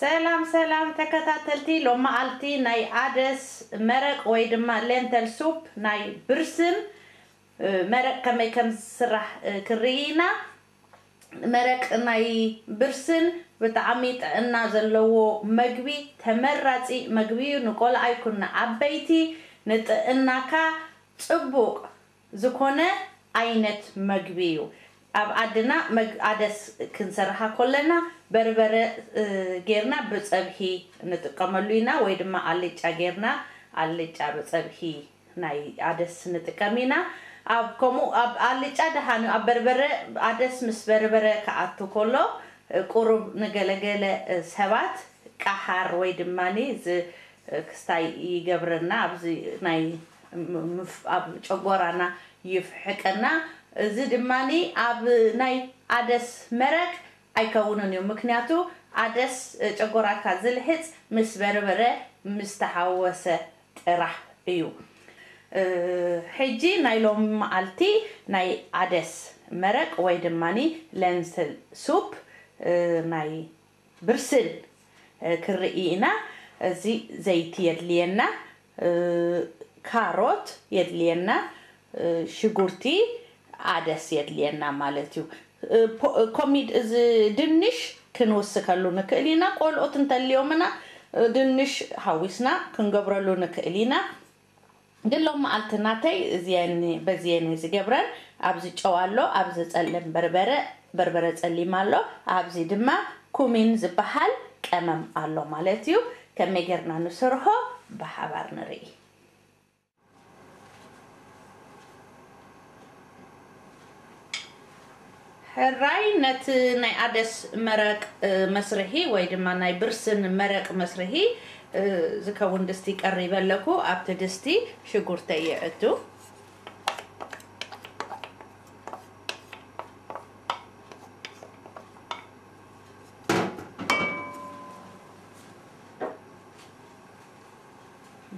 ሰላም ሰላም ተከታተልቲ። ሎማ አልቲ ናይ አደስ መረቅ ወይ ድማ ሌንተል ሱፕ ናይ ብርስን መረቅ ከመይ ከም ዝስራሕ ክርኢ ኢና መረቅ ናይ ብርስን ብጣዕሚ ጥዕና ዘለዎ መግቢ ተመራፂ መግቢ እዩ። ንቆልዓ ይኩን ንዓበይቲ ንጥዕናካ ፅቡቅ ዝኮነ ዓይነት መግቢ እዩ። ኣብ ዓድና ኣደስ ክንሰርሓ ከለና በርበረ ጌርና ብፀብሒ ንጥቀመሉ ኢና ወይ ድማ ኣልጫ ጌርና ኣልጫ ብፀብሒ ናይ ኣደስ ንጥቀም ኢና ኣብ ከምኡ ኣብ ኣልጫ ድሓን ኣብ በርበረ ኣደስ ምስ በርበረ ክኣቱ ከሎ ቁሩብ ንገለገለ ሰባት ቃሓር ወይ ድማኒ ክስታይ ይገብረና ኣብዚ ናይ ኣብ ጨጎራና ይፍሕቀና። እዚ ድማኒ ኣብ ናይ ኣደስ መረቅ ኣይከውንን እዩ ምክንያቱ ኣደስ ጨጎራካ ዝልሕፅ ምስ በርበረ ምስ ጥራሕ እዩ። ሕጂ ናይ ሎሚ መዓልቲ ናይ ኣደስ መረቅ ወይ ድማኒ ለንስል ሱፕ ናይ ብርስን ክርኢ ኢና። እዚ ዘይቲ የድልየና። ካሮት የድልየና። ሽጉርቲ ኣደስ የድልየና ማለት እዩ ኮሚድ እዚ ድንሽ ክንውስከሉ ንክእል ኢና። ቆልኦት እንተልዮምና ድንሽ ሓዊስና ክንገብረሉ ንክእል ኢና። ድሎም መዓልቲ ናተይ በዚየን ዝገብረን ኣብዚ ጨው ኣሎ ኣብዚ ፀለም በርበረ በርበረ ፀሊም ኣሎ ኣብዚ ድማ ኩሚን ዝበሃል ቀመም ኣሎ ማለት እዩ። ከመይ ጌርና ንሰርሖ? ብሓባር ንርኢ ሕራይ ነቲ ናይ ኣደስ መረቅ መስርሒ ወይ ድማ ናይ ብርስን መረቅ መስርሒ ዝከውን ድስቲ ቀሪበ ኣለኩ ኣብቲ ድስቲ ሽጉርተይ የእቱ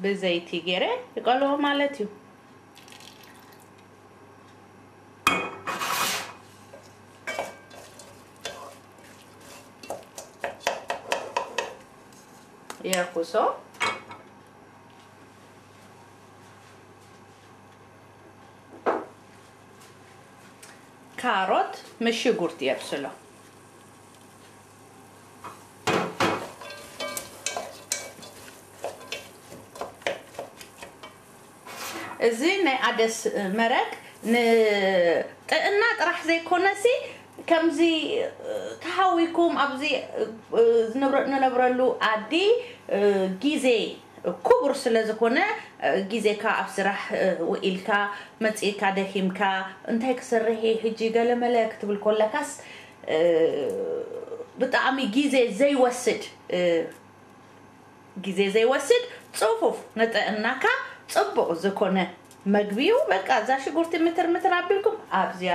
ብዘይቲ ገይረ ይቀልቦ ማለት እዩ የርኩሶ ካሮት ምስ ሽጉርቲ የብስሎ እዚ ናይ ኣደስ መረቅ ንጥዕና ጥራሕ ዘይኮነሲ ከምዚ ተሃዊኩም ኣብዚ ንነብረሉ ዓዲ ግዜ ክቡር ስለ ዝኮነ ግዜካ ኣብ ስራሕ ውኢልካ መፂካ ደኺምካ እንታይ ክሰርሕ ሕጂ ገለመለ ክትብል ከለካስ ብጣዕሚ ግዜ ዘይወስድ ግዜ ዘይወስድ ፅፉፍ ንጥዕናካ ፅቡቅ ዝኮነ መግቢ እዩ። በቃ እዛ ሽጉርቲ ምትር ምትር ኣቢልኩም ኣብዚያ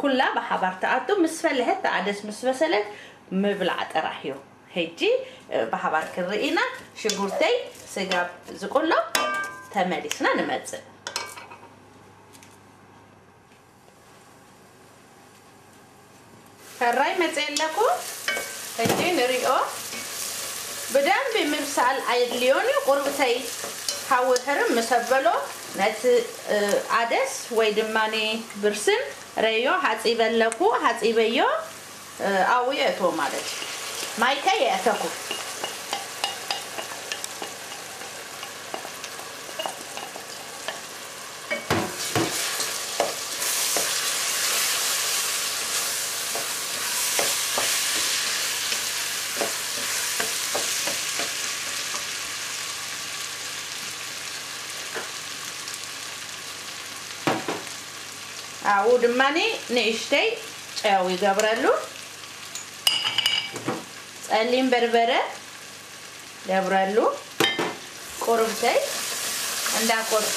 ኩላ ብሓባር ተኣቱ ምስ ፈለሐት ተኣደስ ምስ በሰለት ምብላዕ ጥራሕ እዩ ሕጂ ብሓባር ክርኢና ሽጉርተይ ስጋ ዝቁሎ ተመሊስና ንመፅእ ከራይ መፅእ ኣለኩ ሕጂ ንሪኦ። ብደንቢ ምብሳል ኣየድልዮን እዩ ቁርብተይ ሓዊ ኣበሎ ነቲ ኣደስ ወይ ድማ ብርስን ረዮ ሓፂበ ኣለኩ ሓፂበዮ ኣብኡ የእትዎ ማለት እዩ ማይከ የእተኩ ኣብኡ ድማኒ ንእሽተይ ጨው ይገብረሉ ፀሊም በርበረ ገብረሉ ቁርብተይ እንዳቆርኩ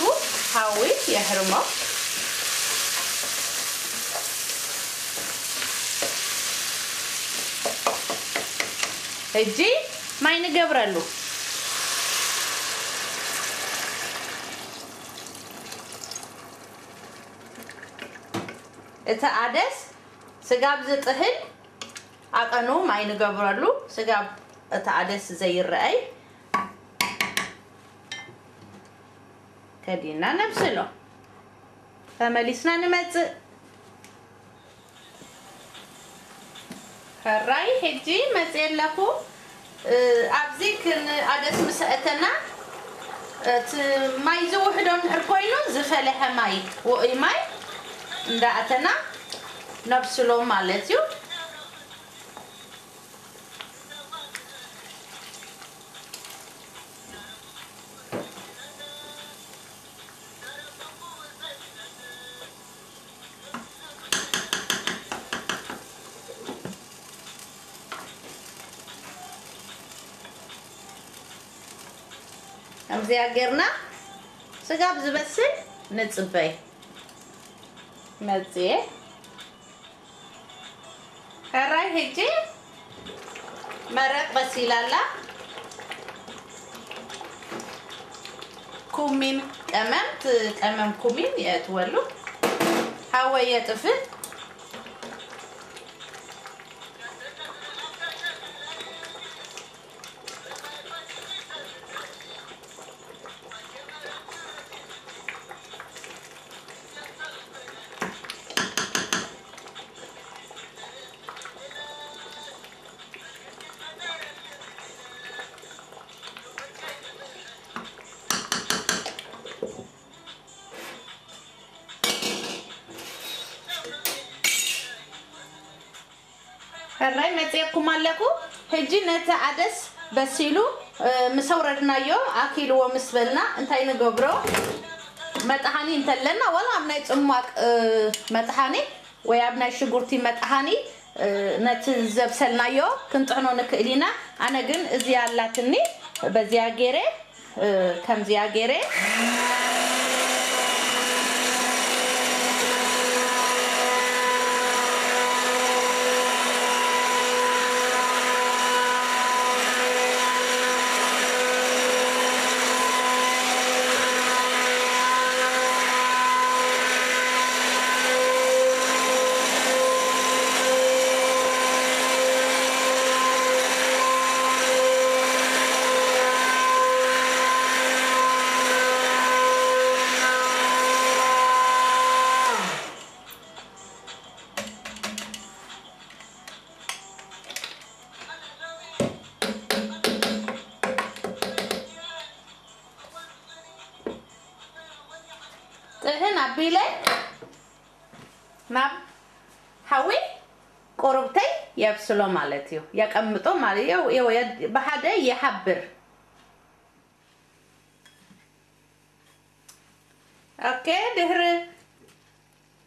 ሓዊ የሕርሞ ሕጂ ማይ ንገብረሉ እቲ ኣደስ ስጋ ብዝጥህል ኣቀኑ ማይ ንገብረሉ ስጋ እቲ ዘይረአይ ከዲና ነብስሎ ተመሊስና ንመፅእ ከራይ ሕጂ መፅእ ኣለኹ ኣብዚ ኣደስ ምስ ኣተና እቲ ማይ ዝውሕዶ ንድሕር ኮይኑ ዝፈለሐ ማይ። ውዑይ ማይ እንዳኣተና ነብስሎ ማለት እዩ ጌርና ስጋ ብዝበስል ንፅበይ መፅየ ከራይ ሄጂ መረቅ በሲላላ። ኩሚን ቀመም ቀመም ኩሚን የትወሉ? ሃወይ የጥፍን ከራይ መፅየኩም ኣለኩ ሕጂ ነቲ ዓደስ በሲሉ ምስ ኣውረድናዮ ኣኪልዎ እንታይ ንገብሮ? መጥሓኒ እንተለና ዋላ ኣብ ናይ ፅሟቅ መጥሓኒ ወይ ኣብ ናይ ሽጉርቲ መጥሓኒ ነቲ ዘብሰልናዮ ክንጥዕኖ ንክእል ኢና። ኣነ ግን እዚኣ ኣላትኒ በዚያ ገይረ ከምዚያ ገይረ ኣቢለይ ናብ ሓዊ ቁርብተይ የብስሎ ማለት እዩ። የቀምጦ ማለት እዩ። ብሓደ የሓብር። ኦኬ ድሕሪ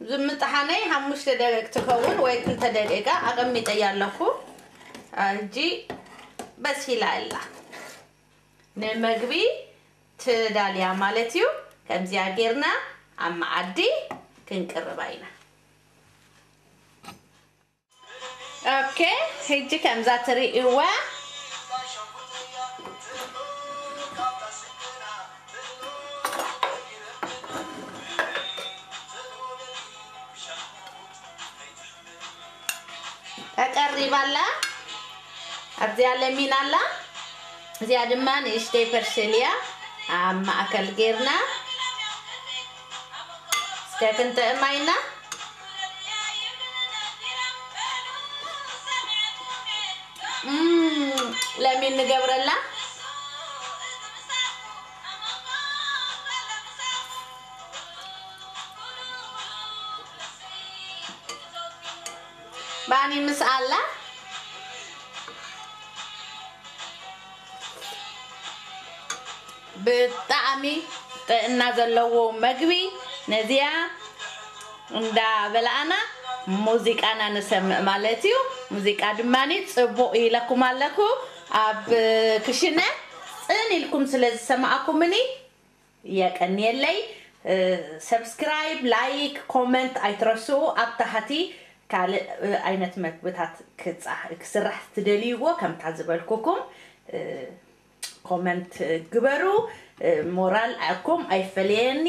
ዝምጥሓነይ ሓሙሽተ ደቂቕ ትኸውን ወይ ክልተ ደቂቃ ኣቐሚጠይ ኣለኹ ሕጂ በሲላ ኣላ ንመግቢ ትዳልያ ማለት እዩ። ከምዚኣ ጌርና ኣብ መዓዲ ክንቅርባ ኢና okay ሕጂ ከምዛ ትርእይዋ ተቀሪባላ ኣብዚኣ ለሚን ኣላ እዚኣ ድማ ንእሽተይ ፐርሰልያ ኣብ ማእከል ጌርና እስከ ክንጥዕማ ኢና ለሚን ንገብረላ ባኒ ምስ ኣላ ብጣዕሚ ጥዕና ዘለዎ መግቢ ነዚያ እንዳበላኣና ሙዚቃና ንሰምዕ ማለት እዩ። ሙዚቃ ድማኒ ፅቡቅ ኢለኩም ኣለኩ። ኣብ ክሽነ ፅን ኢልኩም ስለ ዝሰማዓኩምኒ የቀኒየለይ subscribe like comment ኣይትረስኡ ኣብ ታሕቲ ካልእ ዓይነት መግብታት ክስራሕ ትደልይዎ ከምታ ዝበልኩኩም። comment ግበሩ። ሞራል ኣኩም ኣይፈለየኒ